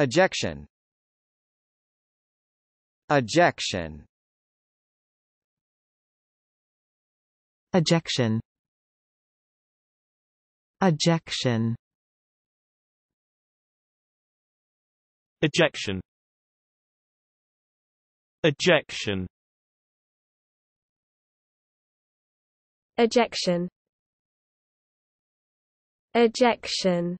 Ejection. Ejection. Ejection. Ejection. Ejection. Ejection. Ejection. Ejection